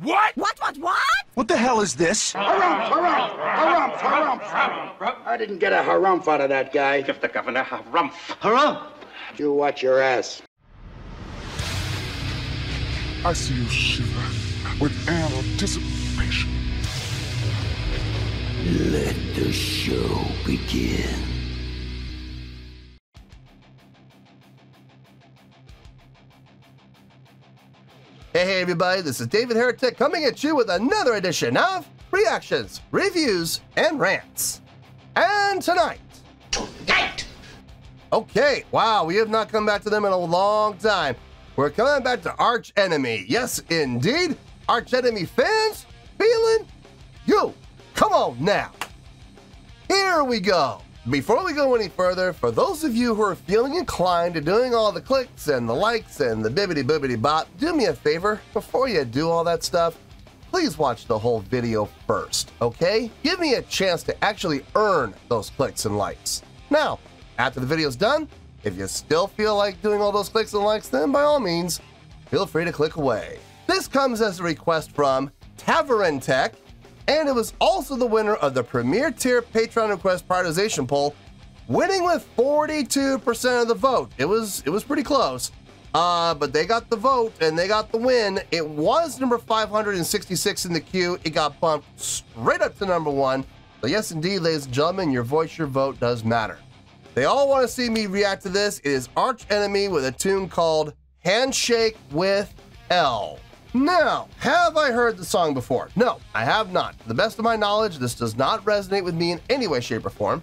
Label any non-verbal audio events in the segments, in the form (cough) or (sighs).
What? What, what, what? What the hell is this? Harumph, harumph, harumph, harumph. I didn't get a harumph out of that guy. Give the governor a rump. Harumph? You watch your ass. I see you shiver with anticipation. Let the show begin. Hey, hey, everybody, this is David Heretic coming at you with another edition of Reactions, Reviews, and Rants. And tonight. Tonight! Okay, wow, we have not come back to them in a long time. We're coming back to Arch Enemy. Yes, indeed. Arch Enemy fans, feeling you. Come on now. Here we go. Before we go any further, for those of you who are feeling inclined to doing all the clicks and the likes and the bibbity bibbity bop, do me a favor. Before you do all that stuff, please watch the whole video first, okay? Give me a chance to actually earn those clicks and likes. Now, after the video's done, if you still feel like doing all those clicks and likes, then by all means, feel free to click away. This comes as a request from Tavern Tech, and it was also the winner of the Premier Tier Patreon Request Prioritization Poll, winning with 42% of the vote. It was it was pretty close. Uh, but they got the vote and they got the win. It was number 566 in the queue. It got bumped straight up to number one. So yes, indeed, ladies and gentlemen, your voice, your vote does matter. They all want to see me react to this. It is Arch Enemy with a tune called Handshake with Hell. Now, have I heard the song before? No, I have not. To the best of my knowledge, this does not resonate with me in any way, shape, or form.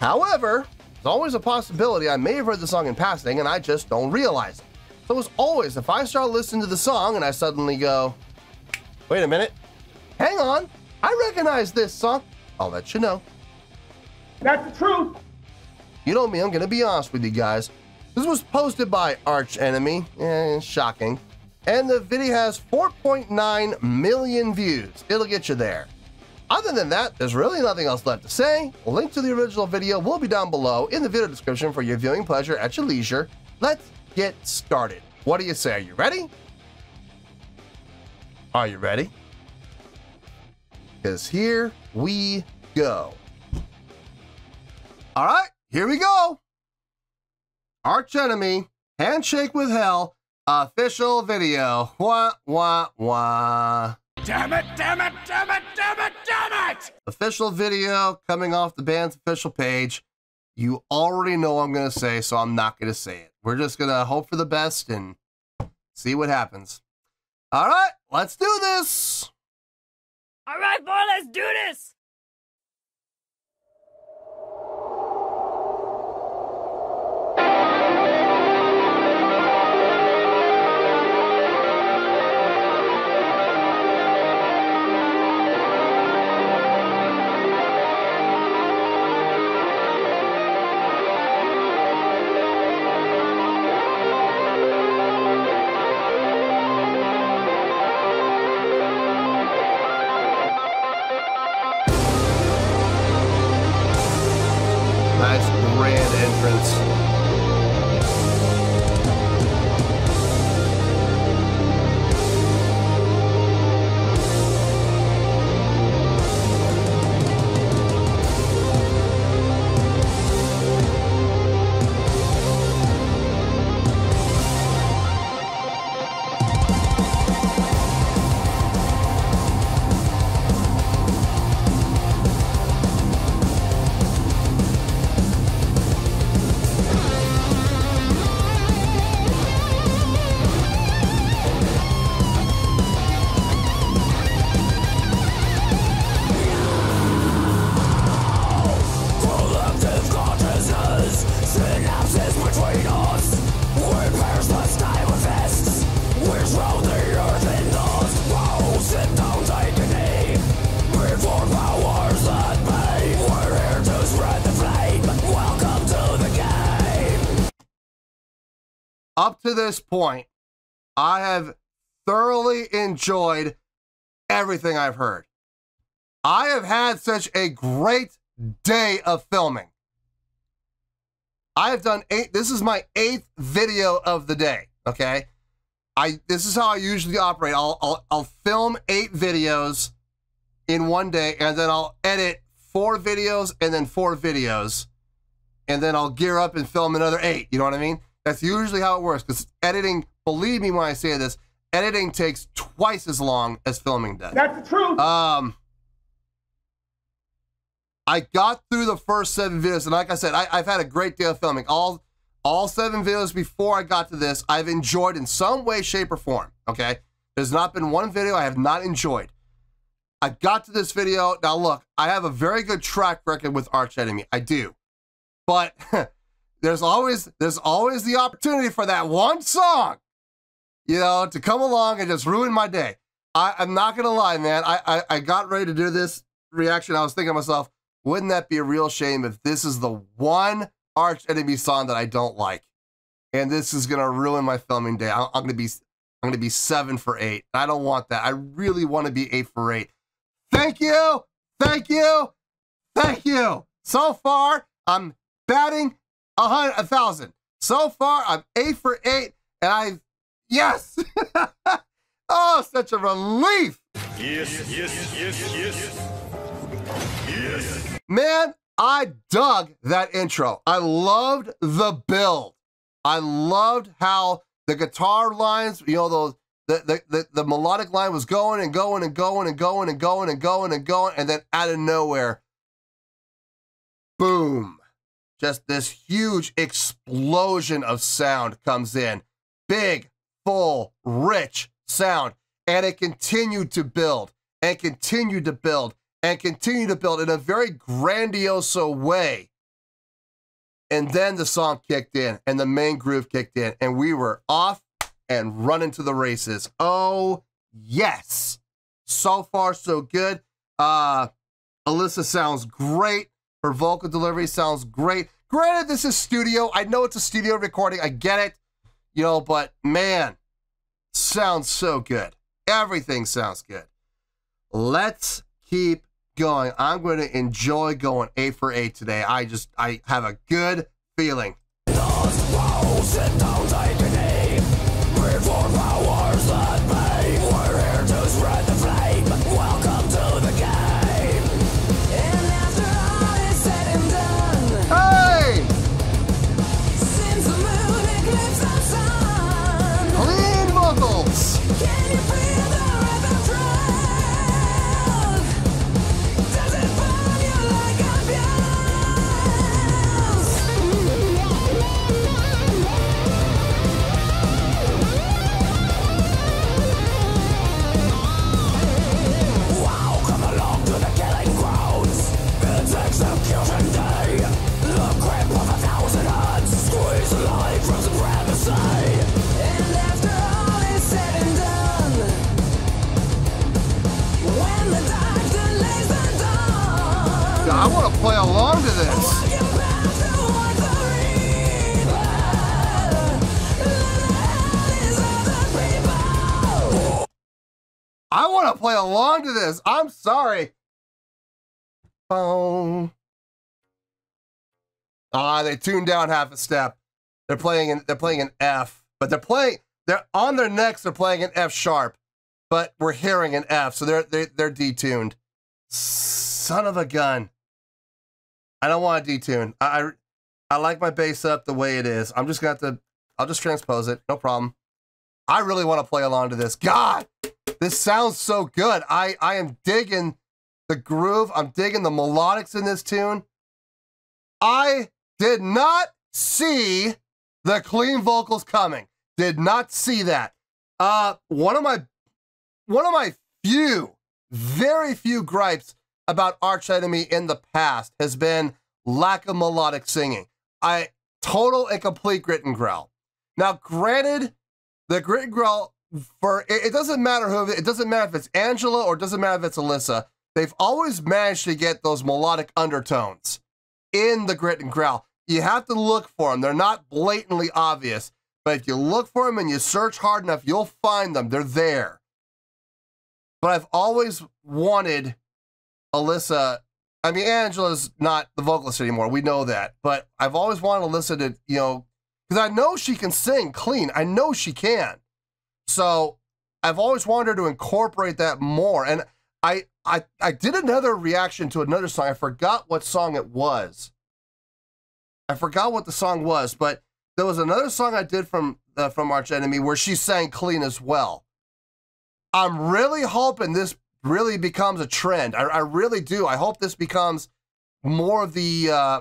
However, there's always a possibility I may have heard the song in passing and I just don't realize it. So, as always, if I start listening to the song and I suddenly go, wait a minute, hang on, I recognize this song, I'll let you know. That's the truth. You know me, I'm gonna be honest with you guys. This was posted by Arch Enemy, eh, shocking. And the video has 4.9 million views. It'll get you there. Other than that, there's really nothing else left to say. Link to the original video will be down below in the video description for your viewing pleasure at your leisure. Let's get started. What do you say? Are you ready? Are you ready? Because here we go. All right, here we go. Arch Enemy, Handshake with Hell, official video. Wah, wah, wah. Damn it, damn it, damn it, damn it, damn it! Official video coming off the band's official page. You already know what I'm going to say, so I'm not going to say it. We're just going to hope for the best and see what happens. All right, let's do this. All right, boy, let's do this. Up to this point, I have thoroughly enjoyed everything I've heard. I have had such a great day of filming. I have done eight, this is my eighth video of the day, okay? I this is how I usually operate. I'll I'll, I'll film eight videos in one day, and then I'll edit four videos and then four videos, and then I'll gear up and film another eight. You know what I mean? That's usually how it works. Because editing, believe me when I say this, editing takes twice as long as filming does. That's the truth. Um, I got through the first seven videos, and like I said, I, I've had a great deal of filming. All all seven videos before I got to this, I've enjoyed in some way, shape, or form. Okay, there's not been one video I have not enjoyed. I got to this video. Now look, I have a very good track record with Arch Enemy. I do, but (laughs) there's always there's always the opportunity for that one song, you know, to come along and just ruin my day. I, I'm not gonna lie, man. I, I I got ready to do this reaction. I was thinking to myself, wouldn't that be a real shame if this is the one Arch Enemy song that I don't like, and this is gonna ruin my filming day? I'm, I'm gonna be I'm gonna be seven for eight. I don't want that. I really want to be eight for eight. Thank you, thank you, thank you. So far, I'm batting a hundred, a thousand. So far, I'm eight for eight, and I, yes. (laughs) oh, such a relief. Yes, yes, yes, yes. Yes. Man, I dug that intro. I loved the build. I loved how the guitar lines, you know, those the, the, the, the melodic line was going and going and going and going and going and going and going, and then out of nowhere, boom. Just this huge explosion of sound comes in. Big, full, rich sound. And it continued to build and continued to build and continued to build in a very grandiose way. And then the song kicked in and the main groove kicked in, and we were off and running to the races. Oh, yes. So far, so good. Uh, Alissa sounds great. Her vocal delivery sounds great. Granted, this is studio. I know it's a studio recording. I get it. You know, but man, sounds so good. Everything sounds good. Let's keep going. I'm going to enjoy going eight for eight today. I just, I have a good feeling. This. I'm sorry. Boom. Ah, they tuned down half a step. They're playing in they're playing an F, but they're playing they're on their necks. They're playing an F sharp, but we're hearing an F, so they're they're they're detuned. Son of a gun. I don't want to detune. I, I I like my bass up the way it is. I'm just gonna have to. I'll just transpose it. No problem. I really want to play along to this. God, this sounds so good. I I am digging the groove. I'm digging the melodics in this tune. I did not see the clean vocals coming. Did not see that. Uh, one of my one of my few, very few gripes about Arch Enemy in the past has been lack of melodic singing. I total and complete grit and growl. Now, granted, the grit and growl for it, it doesn't matter who it doesn't matter if it's Angela or it doesn't matter if it's Alissa. They've always managed to get those melodic undertones in the grit and growl. You have to look for them. They're not blatantly obvious, but if you look for them and you search hard enough, you'll find them. They're there. But I've always wanted Alissa. I mean, Angela's not the vocalist anymore. We know that. But I've always wanted Alissa to, you know, because I know she can sing clean. I know she can. So I've always wanted to incorporate that more. And I, I, I did another reaction to another song. I forgot what song it was. I forgot what the song was, but there was another song I did from uh, from Arch Enemy where she sang clean as well. I'm really hoping this really becomes a trend. I, I really do. I hope this becomes more of the uh,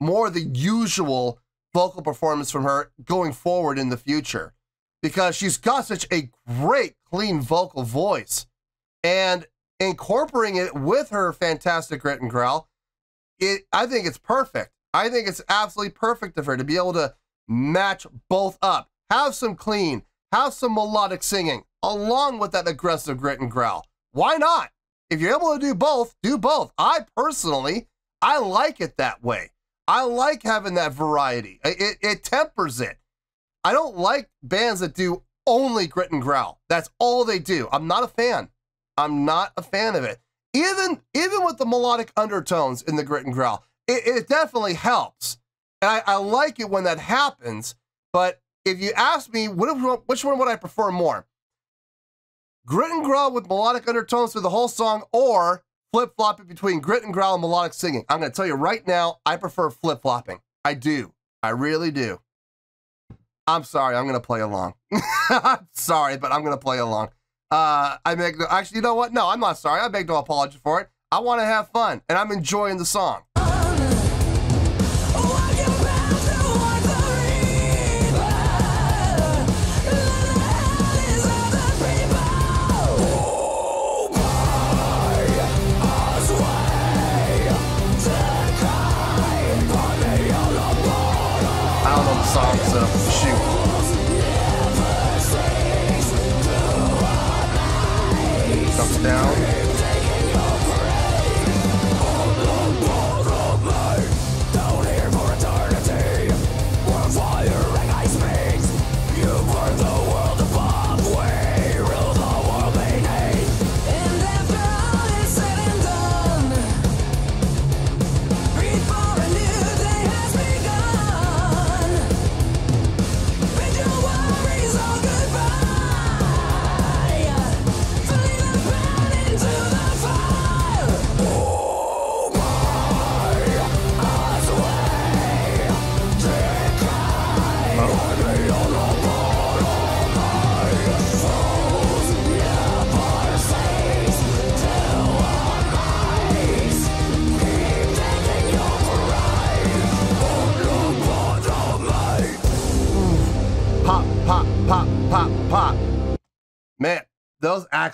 more of the usual vocal performance from her going forward in the future because she's got such a great clean vocal voice. And incorporating it with her fantastic grit and growl it i think it's perfect. I think it's absolutely perfect of her to be able to match both up. Have some clean have some melodic singing along with that aggressive grit and growl. Why not? If you're able to do both do both. I personally i like it that way. I like having that variety. It, it tempers it. I don't like bands that do only grit and growl. That's all they do. I'm not a fan. I'm not a fan of it. Even even with the melodic undertones in the grit and growl, it, it definitely helps. And I, I, like it when that happens. But if you ask me, which one would I prefer more? Grit and growl with melodic undertones through the whole song, or flip flopping between grit and growl and melodic singing. I'm going to tell you right now, I prefer flip flopping. I do. I really do. I'm sorry. I'm going to play along. (laughs) Sorry, but I'm going to play along. Uh, I make no, actually, you know what? No, I'm not sorry. I make no apology for it. I want to have fun, and I'm enjoying the song,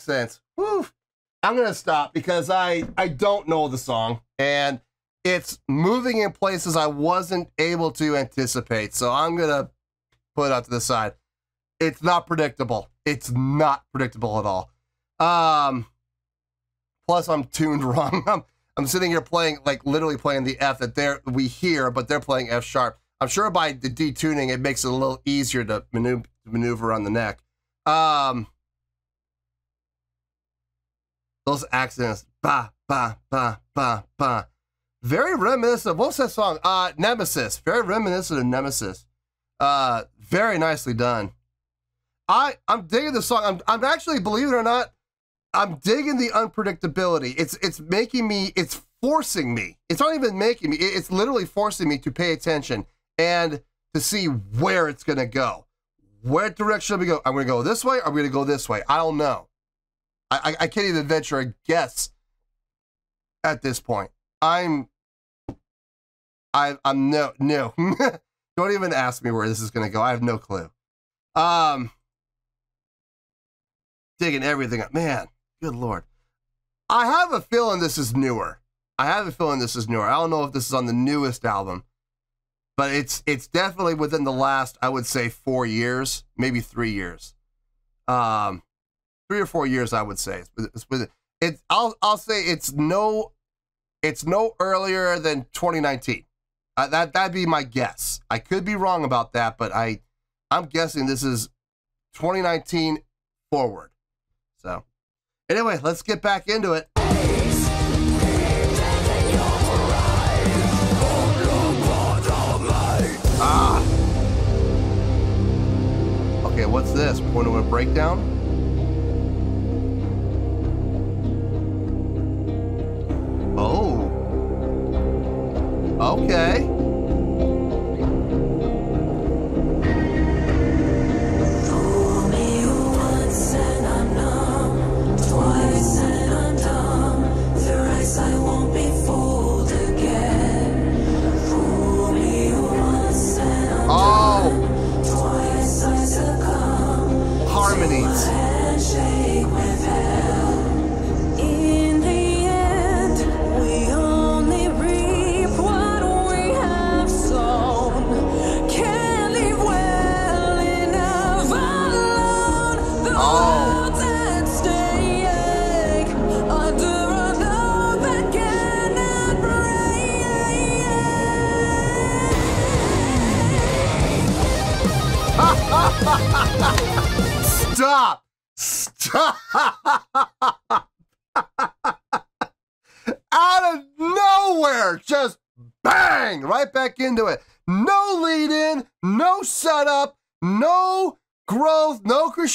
accents. I'm gonna stop because I I don't know the song and it's moving in places I wasn't able to anticipate. So I'm gonna put it out to the side. It's not predictable. It's not predictable at all. Um, plus I'm tuned (laughs) wrong. I'm I'm sitting here playing like literally playing the F that they we hear, but they're playing F sharp. I'm sure by the detuning it makes it a little easier to maneuver, maneuver on the neck. Um, those accents, ba ba ba ba ba, very reminiscent. What's that song? Uh, Nemesis. Very reminiscent of Nemesis. Uh, very nicely done. I I'm digging the song. I'm I'm actually, believe it or not, I'm digging the unpredictability. It's it's making me. It's forcing me. It's not even making me. It's literally forcing me to pay attention and to see where it's gonna go. Where direction we go? I'm gonna go this way. I'm gonna go this way. I don't know. I, I can't even venture a guess at this point. I'm I I'm no no. (laughs) Don't even ask me where this is gonna go. I have no clue. Um digging everything up. Man, good lord. I have a feeling this is newer. I have a feeling this is newer. I don't know if this is on the newest album, but it's it's definitely within the last, I would say, four years, maybe three years. Um three or four years, I would say. It's, I'll I'll say it's no it's no earlier than 2019. Uh, that that'd be my guess. I could be wrong about that, but I I'm guessing this is 2019 forward. So anyway, let's get back into it. Ah. Okay, what's this? Point to a breakdown? Oh. Okay. Oh. Harmonies.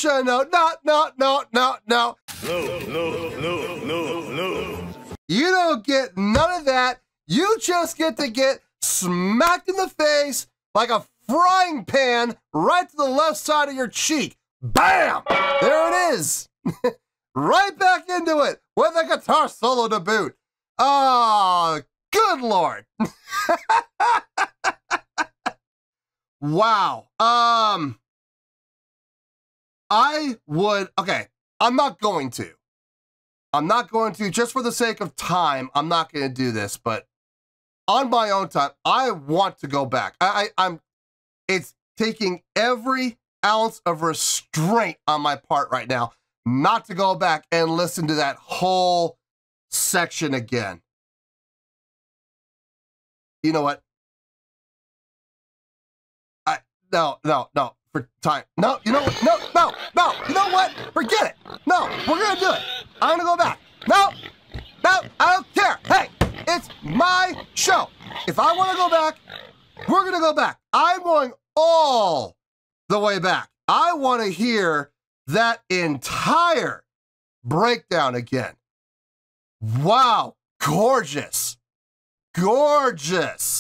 Growth, no. No, no, no, no, no. No, no, no, no, no. You don't get none of that. You just get to get smacked in the face like a frying pan right to the left side of your cheek. Bam! There it is. (laughs) right back into it with a guitar solo to boot. Oh, good lord. (laughs) wow. Um I would okay, I'm not going to. I'm not going to, just for the sake of time, I'm not going to do this, but on my own time, I want to go back. I, I, I'm, it's taking every ounce of restraint on my part right now not to go back and listen to that whole section again. You know what? I, no, no, no, for time. No, you know what? No, no, no, you know what? Forget it. No, we're to do it. I'm to go back. No, no, I don't care. Hey, it's my show. If I want to go back, we're to go back. I'm going all the way back. I want to hear that entire breakdown again. Wow, gorgeous. Gorgeous.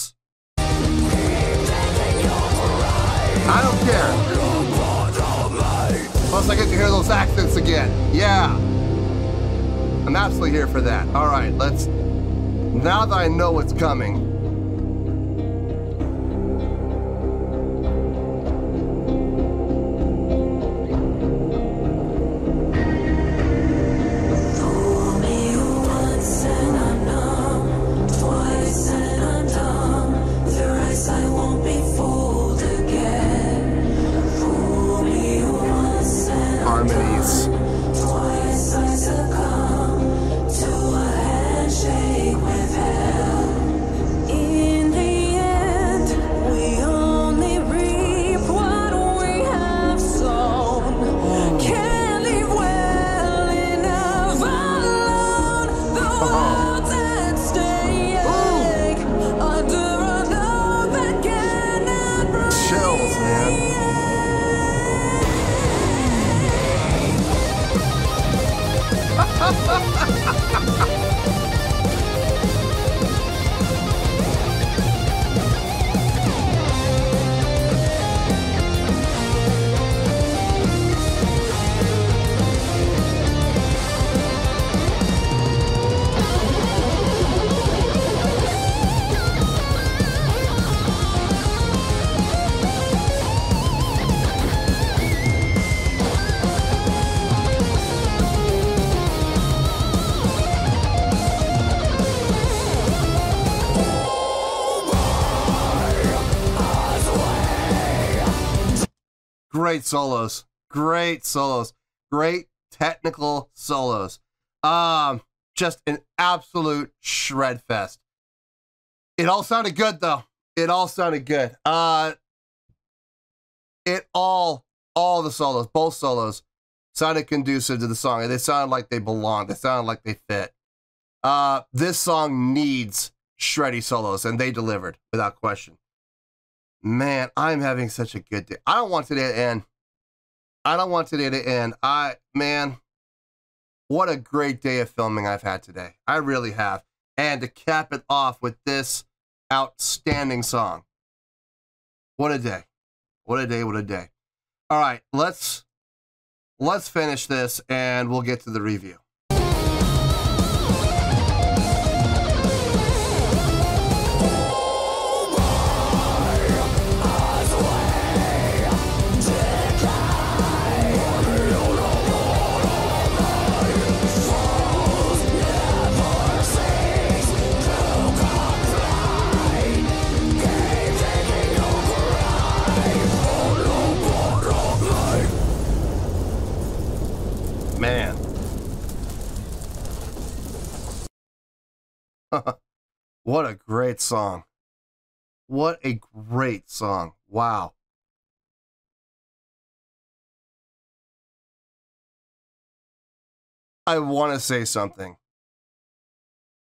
I don't care. Plus, I get to hear those accents again. Yeah. I'm absolutely here for that. All right, let's. Now that I know what's coming, Great solos. Great solos. Great technical solos. Um, just an absolute shred fest. It all sounded good though. It all sounded good. Uh it all all the solos, both solos, sounded conducive to the song. They sounded like they belonged. They sounded like they fit. Uh this song needs shreddy solos, and they delivered without question. Man, I'm having such a good day. I don't want today to end I don't want today to end. I, man, what a great day of filming I've had today. I really have. And to cap it off with this outstanding song. What a day. What a day, what a day. All right, let's let's finish this and we'll get to the review. (laughs) what a great song. What a great song. Wow. I want to say something.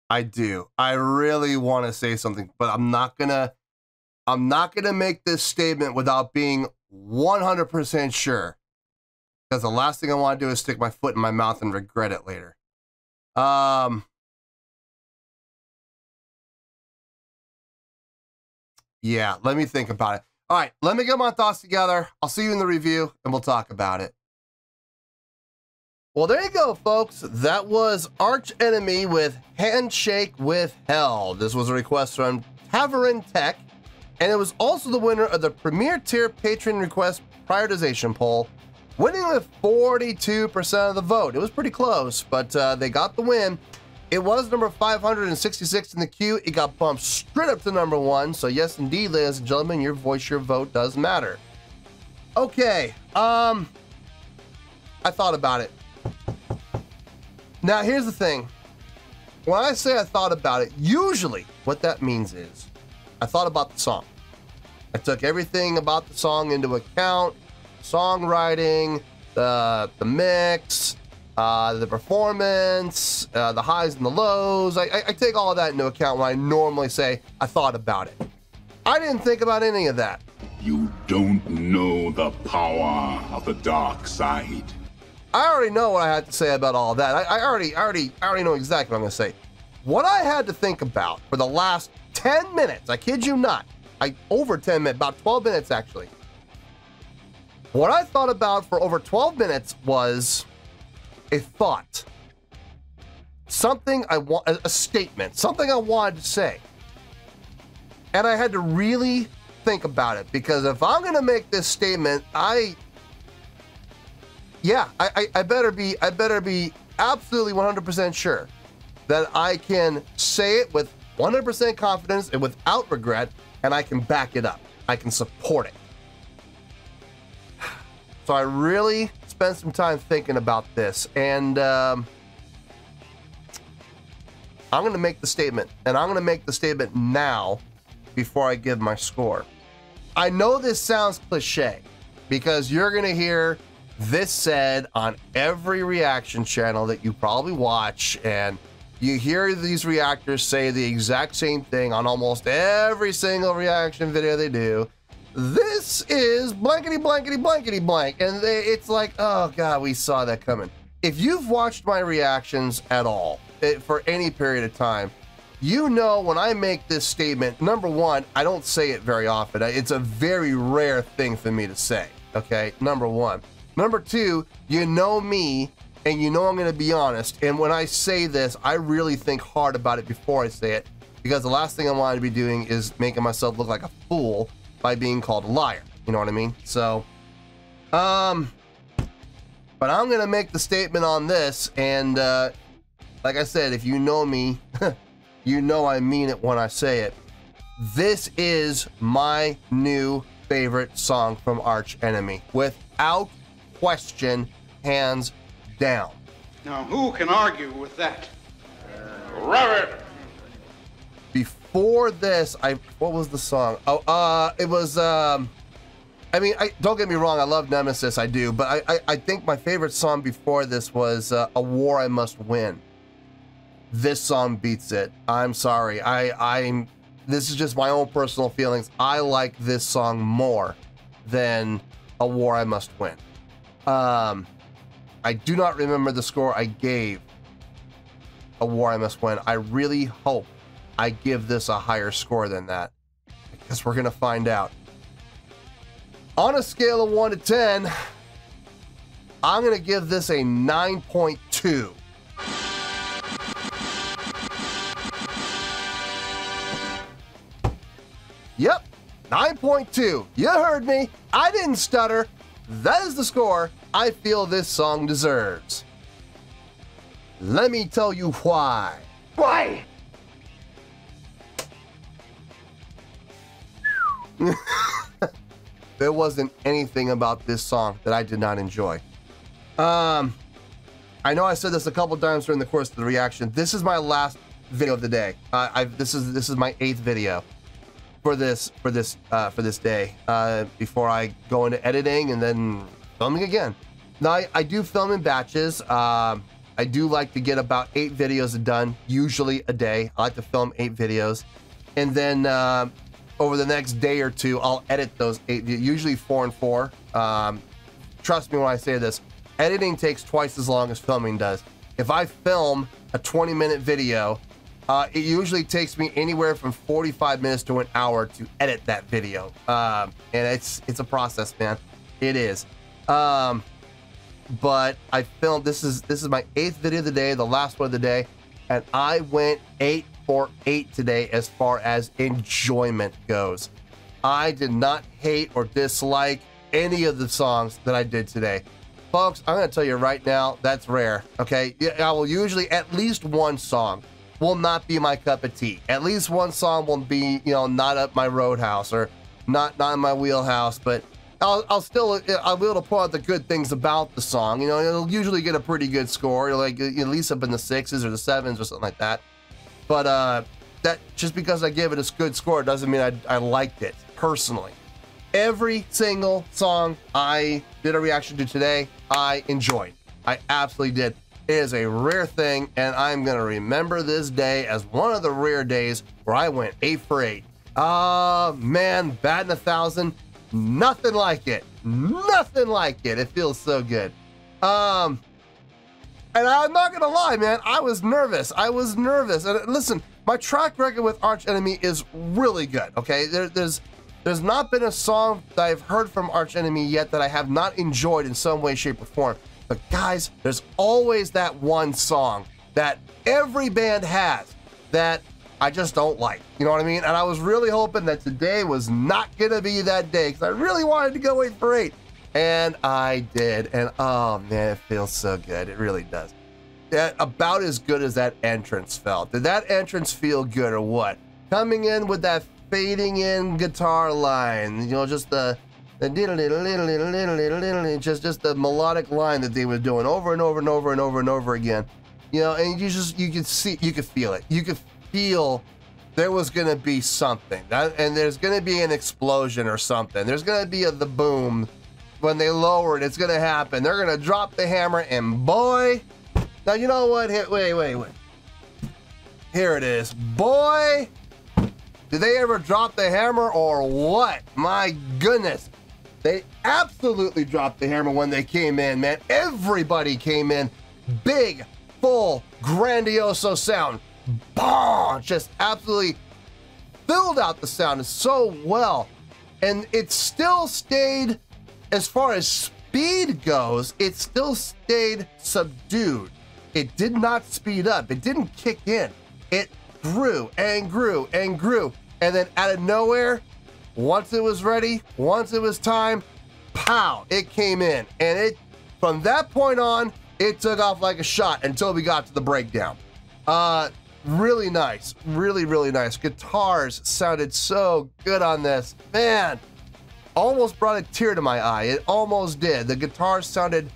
I do. I really want to say something, but I'm not going to I'm not going to make this statement without being 100% sure. Because the last thing I want to do is stick my foot in my mouth and regret it later. Um Yeah, let me think about it. All right, let me get my thoughts together. I'll see you in the review and we'll talk about it. Well, there you go, folks. That was Arch Enemy with Handshake with Hell. This was a request from Tavern Tech, and it was also the winner of the Premier Tier Patreon Request Prioritization Poll, winning with 42% of the vote. It was pretty close, but uh, they got the win. It was number 566 in the queue. It got bumped straight up to number one. So, yes, indeed, ladies and gentlemen, your voice, your vote does matter. Okay, um, I thought about it. Now, here's the thing. When I say I thought about it, usually what that means is I thought about the song. I took everything about the song into account songwriting, the, the mix, uh, the performance, uh, the highs and the lows. I, I, I take all of that into account when I normally say I thought about it. I didn't think about any of that. You don't know the power of the dark side. I already know what I had to say about all of that. I, I already, I already, I already know exactly what I'm going to say. What I had to think about for the last 10 minutes, I kid you not, I over 10 minutes, about 12 minutes actually. What I thought about for over 12 minutes was a thought, something I want, a, statement, something I wanted to say, and I had to really think about it because if I'm going to make this statement, I yeah, I, I, I better be I better be absolutely 100% sure that I can say it with 100% confidence and without regret, and I can back it up. I can support it. (sighs) So I really spent some time thinking about this, and um, I'm going to make the statement, and I'm going to make the statement now before I give my score. I know this sounds cliche because you're going to hear this said on every reaction channel that you probably watch, and you hear these reactors say the exact same thing on almost every single reaction video they do. This is blankety blankety blankety blank, and they, it's like, oh god, we saw that coming. If you've watched my reactions at all it, for any period of time, you know when I make this statement, number one, I don't say it very often. It's a very rare thing for me to say. Okay, number one. Number two, you know me and you know I'm going to be honest. And when I say this, I really think hard about it before I say it because the last thing I want to be doing is making myself look like a fool by being called a liar. You know what I mean? So, um, but I'm going to make the statement on this. And uh, like I said, if you know me, (laughs) you know I mean it when I say it. This is my new favorite song from Arch Enemy. Without question, hands down. Now, who can argue with that? Rabbit! Before this, I what was the song? Oh, uh, it was um, I mean, I don't get me wrong, I love Nemesis, I do, but I I, I think my favorite song before this was uh, "A War I Must Win." This song beats it. I'm sorry, I I'm. This is just my own personal feelings. I like this song more than "A War I Must Win." Um, I do not remember the score I gave a War I Must Win. I really hope I give this a higher score than that because we're going to find out. On a scale of 1 to 10, I'm going to give this a 9.2. Yep, 9.2. You heard me. I didn't stutter. That is the score I feel this song deserves. Let me tell you why. Why? (laughs) there wasn't anything about this song that I did not enjoy. Um, I know I said this a couple times during the course of the reaction. This is my last video of the day. Uh, I this is this is my eighth video for this for this uh, for this day uh, before I go into editing and then filming again. Now I, I do film in batches. Um, I do like to get about eight videos done, usually a day. I like to film eight videos, and then uh, over the next day or two, I'll edit those eight, usually four and four. Um, trust me when I say this, editing takes twice as long as filming does. If I film a 20 minute video, uh, it usually takes me anywhere from 45 minutes to an hour to edit that video. Um, and it's it's a process, man. It is. Um, but I filmed this is this is my eighth video of the day, the last one of the day, and I went eight for eight today as far as enjoyment goes. I did not hate or dislike any of the songs that I did today. Folks, I'm going to tell you right now, that's rare. Okay. I will usually at least one song will not be my cup of tea. At least one song will be, you know, not up my roadhouse or not not in my wheelhouse, but I'll, I'll still I'll be able to point out the good things about the song. You know, it'll usually get a pretty good score, like at least up in the sixes or the sevens or something like that. But uh, that just because I give it a good score doesn't mean I, I liked it personally. Every single song I did a reaction to today, I enjoyed. I absolutely did. It is a rare thing, and I'm going to remember this day as one of the rare days where I went eight for eight. Ah, uh, man, batting a thousand, nothing like it. Nothing like it. It feels so good. Um, and I'm not gonna lie, man, I was nervous. I was nervous. And uh, listen, my track record with Arch Enemy is really good. Okay, there, there's there's not been a song that I've heard from Arch Enemy yet that I have not enjoyed in some way, shape, or form. But guys, there's always that one song that every band has that I just don't like. You know what I mean? And I was really hoping that today was not gonna be that day because I really wanted to go eight for eight. And I did. And oh man, it feels so good. It really does. That, about as good as that entrance felt. Did that entrance feel good or what? Coming in with that fading in guitar line, you know, just the just just the melodic line that they were doing over and over and over and over and over again. You know, and you just you could see you could feel it. You could feel there was going to be something. That, and there's going to be an explosion or something. There's going to be a, the boom when they lower it, it's gonna happen. They're gonna drop the hammer, and boy, now you know what? Wait, wait, wait. Here it is, boy. Did they ever drop the hammer or what? My goodness, they absolutely dropped the hammer when they came in, man. Everybody came in, big, full, grandioso sound. Bah! Just absolutely filled out the sound so well, and it still stayed as far as speed goes, it still stayed subdued. It did not speed up. It didn't kick in. It grew and grew and grew. And then out of nowhere, once it was ready, once it was time, pow, it came in. And it from that point on, it took off like a shot until we got to the breakdown. Uh really nice. Really, really nice. Guitars sounded so good on this. Man, almost brought a tear to my eye. It almost did. The guitar sounded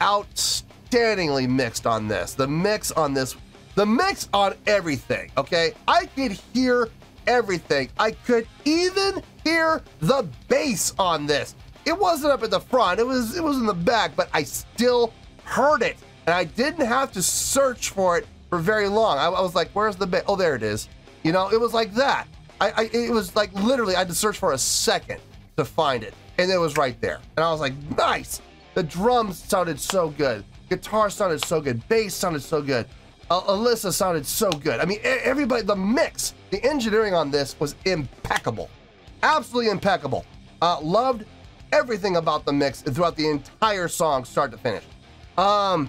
outstandingly mixed on this. The mix on this, the mix on everything, okay? I could hear everything. I could even hear the bass on this. It wasn't up at the front, it was it was in the back, but I still heard it. And I didn't have to search for it for very long. I, I was like, where's the bass? Oh, there it is. You know, it was like that. I, I it was like literally I had to search for a second to find it. And it was right there. And I was like, nice. The drums sounded so good. Guitar sounded so good. Bass sounded so good. Uh, Alissa sounded so good. I mean, everybody, the mix, the engineering on this was impeccable. Absolutely impeccable. Uh, loved everything about the mix throughout the entire song, start to finish. Um,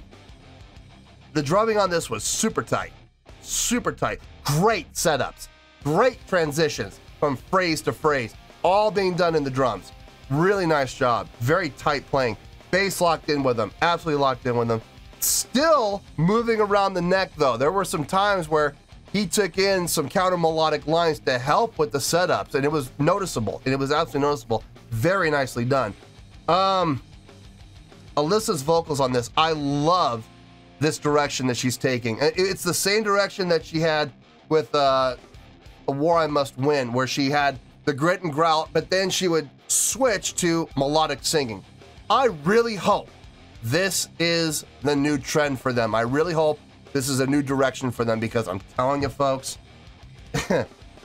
the drumming on this was super tight. Super tight. Great setups. Great transitions from phrase to phrase. All being done in the drums. Really nice job. Very tight playing. Bass locked in with them. Absolutely locked in with them. Still moving around the neck though. There were some times where he took in some counter melodic lines to help with the setups, and it was noticeable. And it was absolutely noticeable. Very nicely done. Um, Alissa's vocals on this, I love this direction that she's taking. It's the same direction that she had with uh, A War I Must Win, where she had the grit and growl, but then she would switch to melodic singing. I really hope this is the new trend for them. I really hope this is a new direction for them because I'm telling you, folks, (laughs)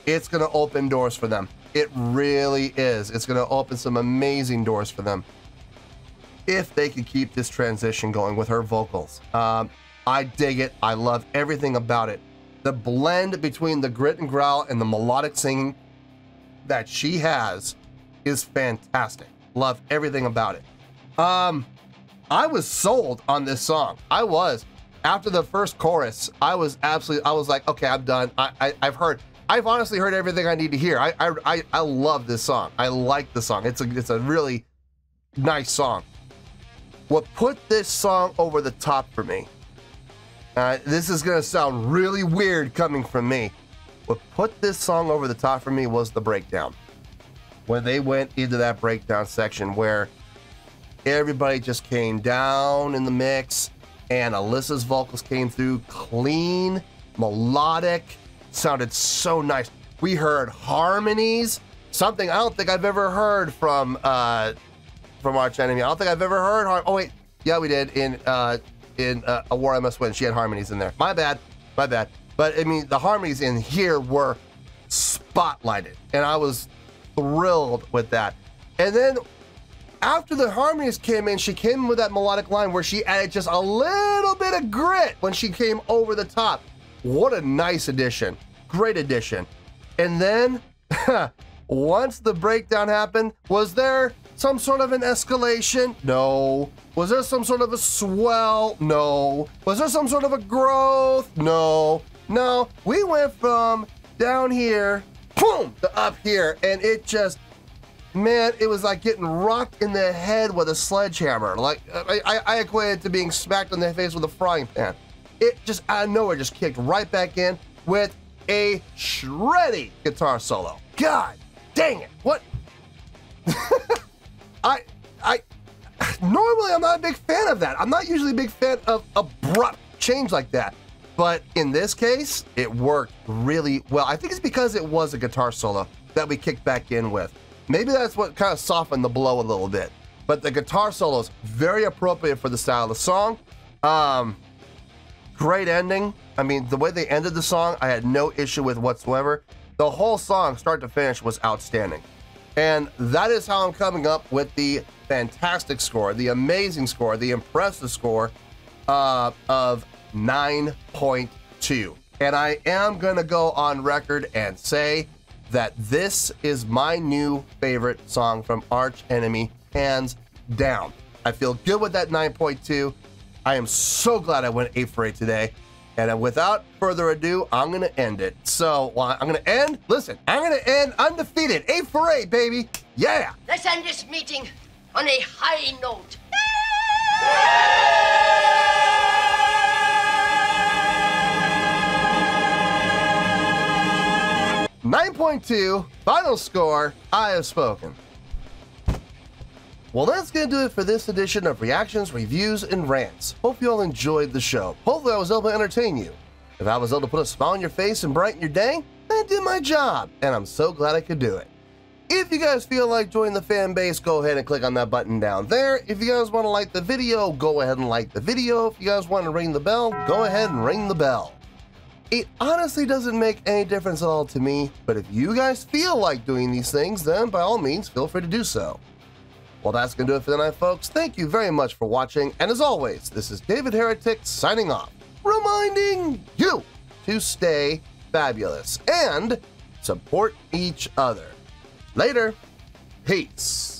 it's going to open doors for them. It really is. It's going to open some amazing doors for them if they could keep this transition going with her vocals. Um, I dig it. I love everything about it. The blend between the grit and growl and the melodic singing that she has is fantastic. Love everything about it. Um, I was sold on this song. I was. After the first chorus, I was absolutely. I was like, okay, I'm done. I, I I've heard. I've honestly heard everything I need to hear. I I I, I love this song. I like the song. It's a it's a really nice song. What put this song over the top for me? Uh, this is gonna sound really weird coming from me. What put this song over the top for me was the breakdown. When they went into that breakdown section where everybody just came down in the mix and Alissa's vocals came through clean, melodic, sounded so nice. We heard harmonies, something I don't think I've ever heard from uh, from Arch Enemy. I don't think I've ever heard. Har- oh wait, yeah, we did in uh, in uh, A War I Must Win. She had harmonies in there. My bad, my bad. But I mean, the harmonies in here were spotlighted, and I was thrilled with that. And then after the harmonies came in, she came in with that melodic line where she added just a little bit of grit when she came over the top. What a nice addition. Great addition. And then, (laughs) once the breakdown happened, was there some sort of an escalation? No. Was there some sort of a swell? No. Was there some sort of a growth? No. No. We went from down here, boom, to up here, and it just man, it was like getting rocked in the head with a sledgehammer. Like I, I, I equate it to being smacked in the face with a frying pan. It just out of nowhere just kicked right back in with a shreddy guitar solo. God dang it! What? (laughs) I I normally I'm not a big fan of that. I'm not usually a big fan of abrupt change like that. But in this case, it worked really well. I think it's because it was a guitar solo that we kicked back in with. Maybe that's what kind of softened the blow a little bit. But the guitar solo is very appropriate for the style of the song. Um, great ending. I mean, the way they ended the song, I had no issue with whatsoever. The whole song, start to finish, was outstanding. And that is how I'm coming up with the fantastic score, the amazing score, the impressive score uh, of 9.2. And I am going to go on record and say that this is my new favorite song from Arch Enemy, hands down. I feel good with that 9.2. I am so glad I went 8 for 8 today. And without further ado, I'm going to end it. So well, I'm going to end, listen, I'm going to end undefeated. 8 for 8, baby. Yeah. Let's end this meeting on a high note. 9.2, final score, I have spoken. Well, that's going to do it for this edition of Reactions, Reviews, and Rants. Hope you all enjoyed the show. Hopefully, I was able to entertain you. If I was able to put a smile on your face and brighten your day, I did my job, and I'm so glad I could do it. If you guys feel like joining the fan base, go ahead and click on that button down there. If you guys want to like the video, go ahead and like the video. If you guys want to ring the bell, go ahead and ring the bell. It honestly doesn't make any difference at all to me, but if you guys feel like doing these things, then by all means, feel free to do so. Well, that's going to do it for tonight, folks. Thank you very much for watching. And as always, this is David Heretic signing off, reminding you to stay fabulous and support each other. Later. Peace.